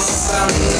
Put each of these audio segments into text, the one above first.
Sunday.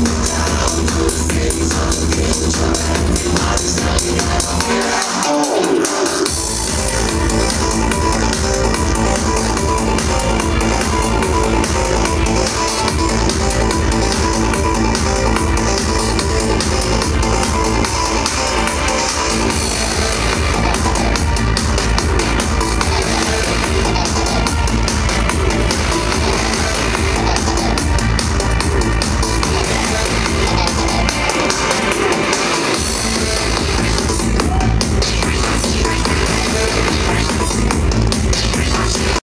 Thank you.